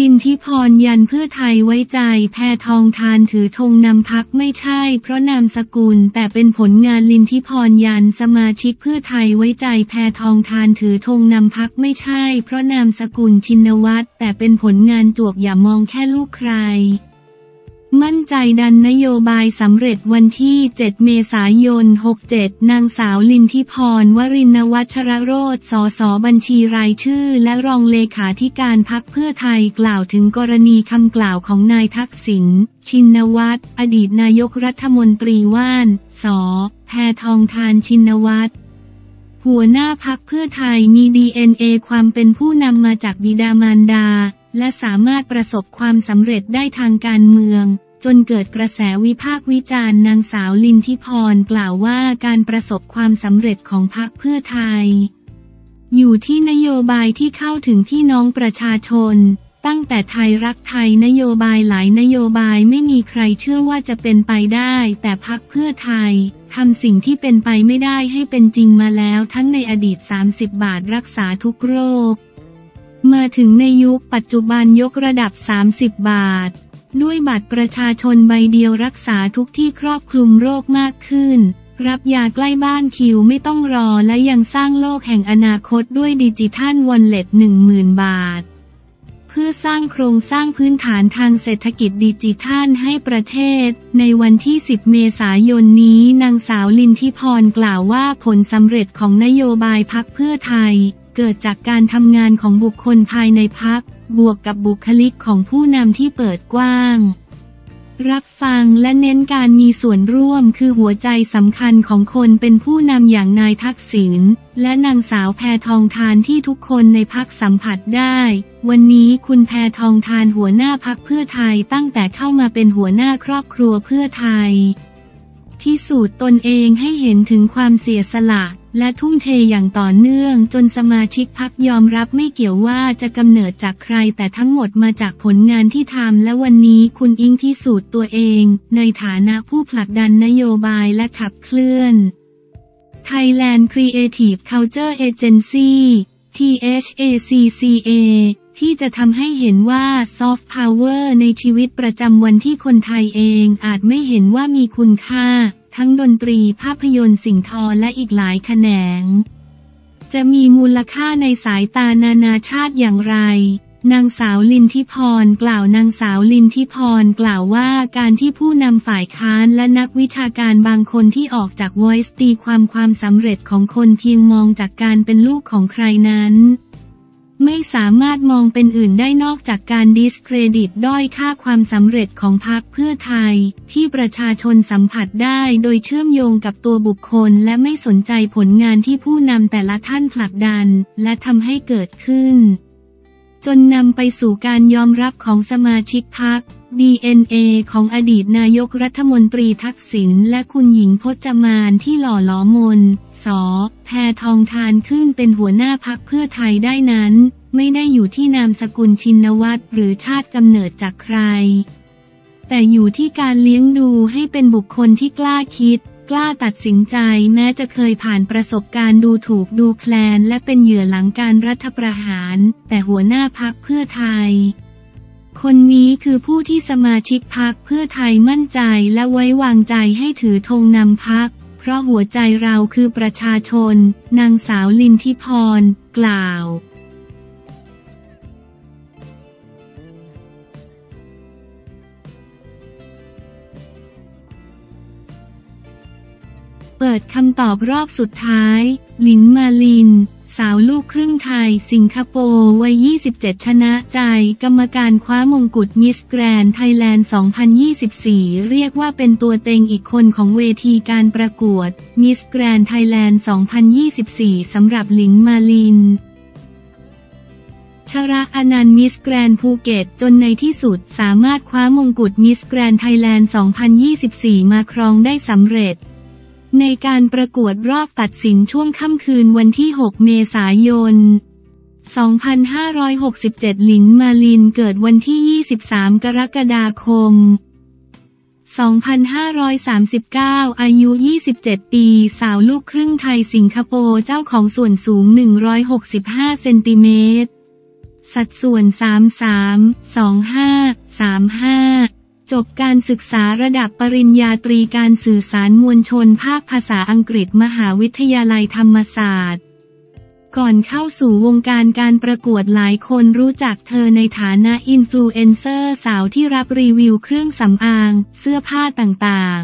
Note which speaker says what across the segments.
Speaker 1: ลินทิพรยันเพื่อไทยไว้ใจ แพทองทานถือธงนำพักไม่ใช่ เพราะนามสกุล แต่เป็นผลงานลินทิพรยันสมาชิกเพื่อไทยไว้ใจ แพทองทานถือธงนำพักไม่ใช่ เพราะนามสกุลชินวัตรแต่เป็นผลงานจวกอย่ามองแค่ลูกใคร มั่นใจดันนโยบายสำเร็จวันที่ 7 เมษายน 67 นางสาวลินทิพร วรินทร์วัชรโรธสสบัญชีรายชื่อ และรองเลขาธิการพักเพื่อไทยกล่าวถึงกรณีคำกล่าวของนายทักษิณ ชินวัตร อดีตนายกรัฐมนตรีว่าน ส แพทองทานชินวัตรหัวหน้าพักเพื่อไทยมี DNA ความเป็นผู้นำมาจากบิดามารดา และสามารถประสบความสำเร็จได้ทางการเมือง จนเกิดกระแสวิพากษ์วิจารณ์นางสาวลินทิพรกล่าวว่าการประสบความสำเร็จของพักเพื่อไทย อยู่ที่นโยบายที่เข้าถึงพี่น้องประชาชน ตั้งแต่ไทยรักไทยนโยบายหลายนโยบายไม่มีใครเชื่อว่าจะเป็นไปได้ แต่พักเพื่อไทยทำสิ่งที่เป็นไปไม่ได้ให้เป็นจริงมาแล้วทั้งในอดีต 30 บาทรักษาทุกโรค มาถึงในยุคปัจจุบันยกระดับ 30 บาท ด้วยบัตรประชาชนใบเดียวรักษาทุกที่ครอบคลุมโรคมากขึ้น รับยาใกล้บ้านคิวไม่ต้องรอและยังสร้างโลกแห่งอนาคตด้วยดิจิทัลวอลเล็ต10,000 บาท เพื่อสร้างโครงสร้างพื้นฐานทางเศรษฐกิจดิจิทัลให้ประเทศ ในวันที่ 10 เมษายนนี้นางสาวลินทิพรกล่าวว่าผลสำเร็จของนโยบายพักเพื่อไทย เกิดจากการทำงานของบุคคลภายในพัก บวกกับบุคลิกของผู้นำที่เปิดกว้าง รับฟังและเน้นการมีส่วนร่วมคือหัวใจสำคัญของคนเป็นผู้นำอย่างนายทักษิณและนางสาวแพทองทานที่ทุกคนในพักสัมผัสได้ วันนี้คุณแพทองทานหัวหน้าพักเพื่อไทยตั้งแต่เข้ามาเป็นหัวหน้าครอบครัวเพื่อไทยที่สูตรตนเองให้เห็นถึงความเสียสละ และทุ่มเทอย่างต่อเนื่องจนสมาชิกพักยอมรับไม่เกี่ยวว่าจะกำเนิดจากใครแต่ทั้งหมดมาจากผลงานที่ทำและวันนี้คุณอิงพิสูจน์ตัวเอง ในฐานะผู้ผลักดันนโยบายและขับเคลื่อน Thailand Creative Culture Agency THACCA ที่จะทำให้เห็นว่า Soft Power ในชีวิตประจำวันที่คนไทยเองอาจไม่เห็นว่ามีคุณค่า ทั้งดนตรีภาพยนตร์สิ่งทอและอีกหลายแขนง จะมีมูลค่าในสายตานานาชาติอย่างไร นางสาวลินทิพรกล่าวนางสาวลินทิพรกล่าวว่าการที่ผู้นำฝ่ายค้านและนักวิชาการบางคนที่ออกจาก Voice ตีความความสำเร็จของคนเพียงมองจากการเป็นลูกของใครนั้น ไม่สามารถมองเป็นอื่นได้นอกจากการดิสเครดิตด้อยค่าความสำเร็จของพรรคเพื่อไทย ที่ประชาชนสัมผัสได้โดยเชื่อมโยงกับตัวบุคคล และไม่สนใจผลงานที่ผู้นำแต่ละท่านผลักดัน และทำให้เกิดขึ้น จนนำไปสู่การยอมรับของสมาชิกพรรค DNA ของอดีตนายกรัฐมนตรีทักษิณและคุณหญิงพจมานที่หล่อหลอมน สอ แพทองทานขึ้นเป็นหัวหน้าพักเพื่อไทยได้นั้น ไม่ได้อยู่ที่นามสกุลชินวัตรหรือชาติกำเนิดจากใคร แต่อยู่ที่การเลี้ยงดูให้เป็นบุคคลที่กล้าคิด กล้าตัดสินใจแม้จะเคยผ่านประสบการณ์ดูถูกดูแคลนและเป็นเหยื่อหลังการรัฐประหาร แต่หัวหน้าพักเพื่อไทย คนนี้คือผู้ที่สมาชิกพักเพื่อไทยมั่นใจและไว้วางใจให้ถือธงนำพัก เพราะหัวใจเราคือประชาชน นางสาวลินทิพร กล่าวเปิดคำตอบรอบสุดท้าย หลินมาลิน สาวลูกครึ่งไทย สิงคโปร์วัย 27 ชนะใจ กรรมการคว้ามงกุฎมิสแกรนด์ไทยแลนด์ 2024 เรียกว่าเป็นตัวเต็งอีกคนของเวทีการประกวดมิสแกรนด์ไทยแลนด์ 2024 สำหรับหลินมาลินชระอนันต์มิสแกรนด์ภูเก็ต จนในที่สุดสามารถคว้ามงกุฎมิสแกรนด์ไทยแลนด์ 2024 มาครองได้สำเร็จ ในการประกวดรอบตัดสินช่วงค่ำคืนวันที่ 6 เมษายน 2567 หลินมาลินเกิดวันที่ 23 กรกฎาคม 2539 อายุ 27 ปี สาวลูกครึ่งไทยสิงคโปร์เจ้าของส่วนสูง 165 เซนติเมตร สัดส่วน 33 25 35 จบการศึกษาระดับปริญญาตรีการสื่อสารมวลชนภาคภาษาอังกฤษมหาวิทยาลัยธรรมศาสตร์ ก่อนเข้าสู่วงการการประกวดหลายคนรู้จักเธอในฐานะอินฟลูเอนเซอร์สาวที่รับรีวิวเครื่องสำอาง เสื้อผ้าต่าง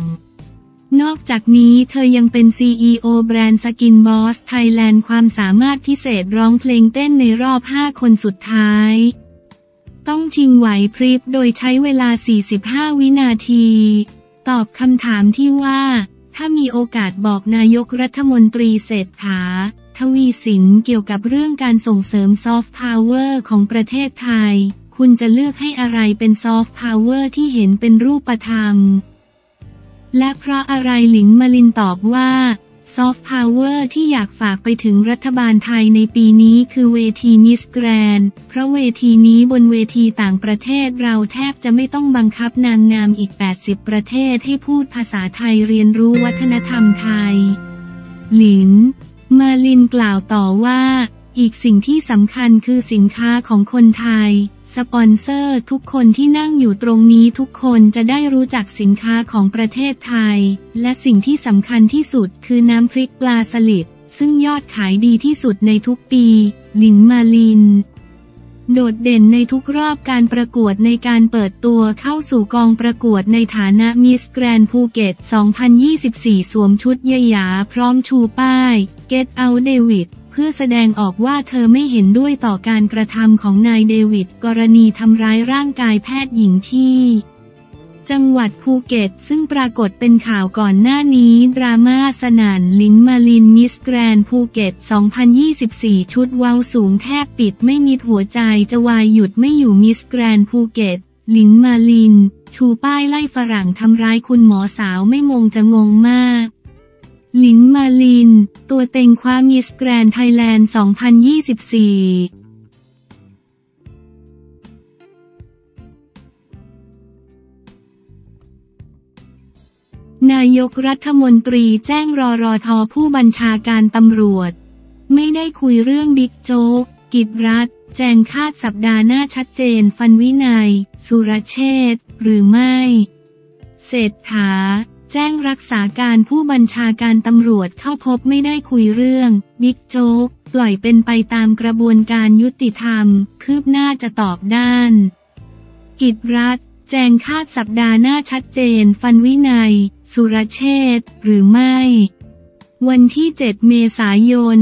Speaker 1: ๆนอกจากนี้เธอยังเป็น CEO แบรนด์สกินบอสไทยแลนด์ความสามารถพิเศษร้องเพลงเต้นในรอบ 5 คนสุดท้าย ต้องชิงไหวพริบโดยใช้เวลา 45 วินาที ตอบคำถามที่ว่า ถ้ามีโอกาสบอกนายกรัฐมนตรีเศรษฐา ทวีสินเกี่ยวกับเรื่องการส่งเสริมซอฟต์พาวเวอร์ของประเทศไทย คุณจะเลือกให้อะไรเป็นซอฟต์พาวเวอร์ที่เห็นเป็นรูปธรรม และเพราะอะไรหลินมาลินตอบว่า ซอฟต์พาวเวอร์ที่อยากฝากไปถึงรัฐบาลไทยในปีนี้คือเวทีมิสแกรนด์นเพราะเวทีนี้บนเวทีต่างประเทศเราแทบจะไม่ต้องบังคับนางงามอีก 80 ประเทศให้พูดภาษาไทยเรียนรู้วัฒนธรรมไทย หลิน มาลินกล่าวต่อว่า อีกสิ่งที่สำคัญคือสินค้าของคนไทย สปอนเซอร์ทุกคนที่นั่งอยู่ตรงนี้ทุกคนจะได้รู้จักสินค้าของประเทศไทย และสิ่งที่สำคัญที่สุดคือน้ำพริกปลาสลิดซึ่งยอดขายดีที่สุดในทุกปี หลินมาลิน โดดเด่นในทุกรอบการประกวดในการเปิดตัวเข้าสู่กองประกวดในฐานะมิสแกรนด์ภูเก็ต 2024 สวมชุดย่าหยาพร้อมชูป้าย Get Out David เพื่อแสดงออกว่าเธอไม่เห็นด้วยต่อการกระทำของนายเดวิดกรณีทำร้ายร่างกายแพทย์หญิงที่ จังหวัดภูเก็ต ซึ่งปรากฏเป็นข่าวก่อนหน้านี้ ดราม่าสนั่นหลินมาลินมิสแกรนด์ภูเก็ต 2024 ชุดเว้าสูงแทบปิดไม่มิดหัวใจจะวายหยุดไม่อยู่มิสแกรนด์ภูเก็ตหลินมาลิน ชูป้ายไล่ฝรั่งทำร้ายคุณหมอสาวไม่งงจะงงมาก หลินมาลิน ตัวเต็งคว้ามิสแกรนด์ไทยแลนด์ 2024นายกรัฐมนตรีแจ้งรอรอทอผู้บัญชาการตำรวจ ไม่ได้คุยเรื่องบิ๊กโจ๊กกิตติ์รัฐ แจงคาดสัปดาห์หน้าชัดเจน ฟันวินัย สุรเชษฐ์หรือไม่ เศรษฐา แจ้งรักษาการผู้บัญชาการตำรวจเข้าพบไม่ได้คุยเรื่อง บิ๊กโจ๊ก ปล่อยเป็นไปตามกระบวนการยุติธรรม คืบหน้าจะตอบด้าน กิตติ์รัฐ แจงคาดสัปดาห์หน้าชัดเจน ฟันวินัย สุรเชษหรือไม่ วันที่ 7 เมษายน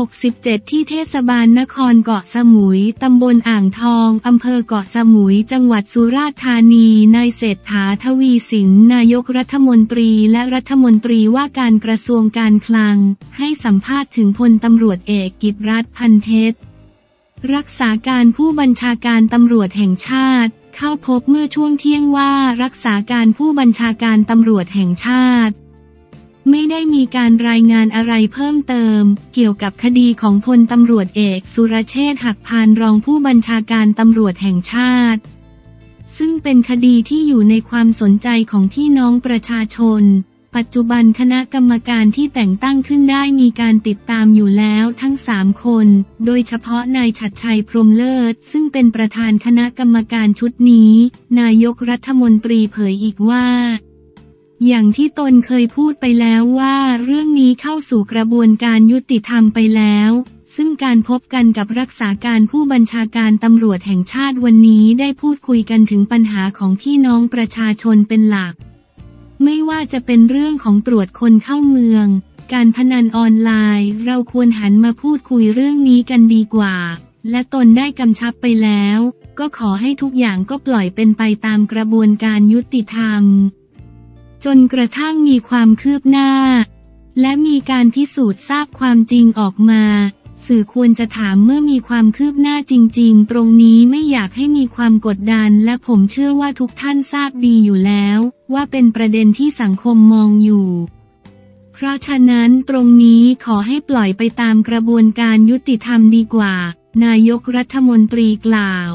Speaker 1: 67 ที่เทศบาลนครเกาะสมุย ตำบลอ่างทอง อำเภอเกาะสมุย จังหวัดสุราษฎร์ธานี นายเศรษฐาทวีสิน นายกรัฐมนตรีและรัฐมนตรีว่าการกระทรวงการคลัง ให้สัมภาษณ์ถึงพลตำรวจเอกกิตรัฐพันเพชร รักษาการผู้บัญชาการตำรวจแห่งชาติ เข้าพบเมื่อช่วงเที่ยงว่ารักษาการผู้บัญชาการตำรวจแห่งชาติ ไม่ได้มีการรายงานอะไรเพิ่มเติม เกี่ยวกับคดีของพลตำรวจเอก สุรเชษฐ์หักพานรองผู้บัญชาการตำรวจแห่งชาติ ซึ่งเป็นคดีที่อยู่ในความสนใจของพี่น้องประชาชน ปัจจุบันคณะกรรมการที่แต่งตั้งขึ้นได้มีการติดตามอยู่แล้วทั้งสามคน โดยเฉพาะนายฉัดชัยพรมเลิศ ซึ่งเป็นประธานคณะกรรมการชุดนี้ นายกรัฐมนตรีเผยอีกว่า อย่างที่ตนเคยพูดไปแล้วว่าเรื่องนี้เข้าสู่กระบวนการยุติธรรมไปแล้ว ซึ่งการพบกันกับรักษาการผู้บัญชาการตำรวจแห่งชาติวันนี้ได้พูดคุยกันถึงปัญหาของพี่น้องประชาชนเป็นหลัก ไม่ว่าจะเป็นเรื่องของตรวจคนเข้าเมือง การพนันออนไลน์ เราควรหันมาพูดคุยเรื่องนี้กันดีกว่า และตนได้กำชับไปแล้ว ก็ขอให้ทุกอย่างก็ปล่อยเป็นไปตามกระบวนการยุติธรรม จนกระทั่งมีความคืบหน้า และมีการพิสูจน์ทราบความจริงออกมา สื่อควรจะถามเมื่อมีความคืบหน้าจริง ๆ ตรงนี้ไม่อยากให้มีความกดดัน และผมเชื่อว่าทุกท่านทราบดีอยู่แล้ว ว่าเป็นประเด็นที่สังคมมองอยู่ เพราะฉะนั้นตรงนี้ขอให้ปล่อยไปตามกระบวนการยุติธรรมดีกว่า นายกรัฐมนตรีกล่าว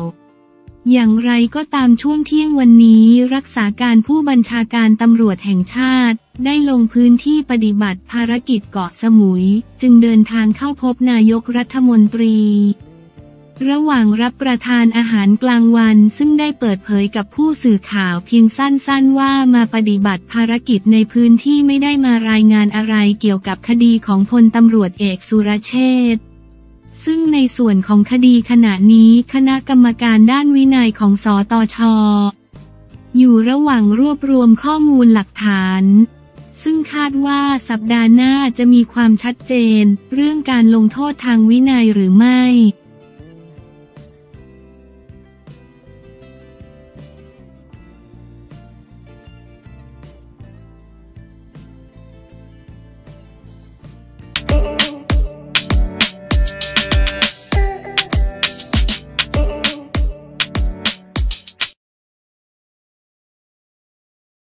Speaker 1: อย่างไรก็ตามช่วงเที่ยงวันนี้รักษาการผู้บัญชาการตำรวจแห่งชาติ ได้ลงพื้นที่ปฏิบัติภารกิจเกาะสมุย จึงเดินทางเข้าพบนายกรัฐมนตรี ระหว่างรับประทานอาหารกลางวันซึ่งได้เปิดเผยกับผู้สื่อข่าวเพียงสั้นๆว่ามาปฏิบัติภารกิจในพื้นที่ไม่ได้มารายงานอะไรเกี่ยวกับคดีของพลตำรวจเอกสุรเชษฐ์ ซึ่งในส่วนของคดีขณะนี้คณะกรรมการด้านวินัยของสอตอชออยู่ระหว่างรวบรวมข้อมูลหลักฐาน ซึ่งคาดว่าสัปดาห์หน้าจะมีความชัดเจน เรื่องการลงโทษทางวินัยหรือไม่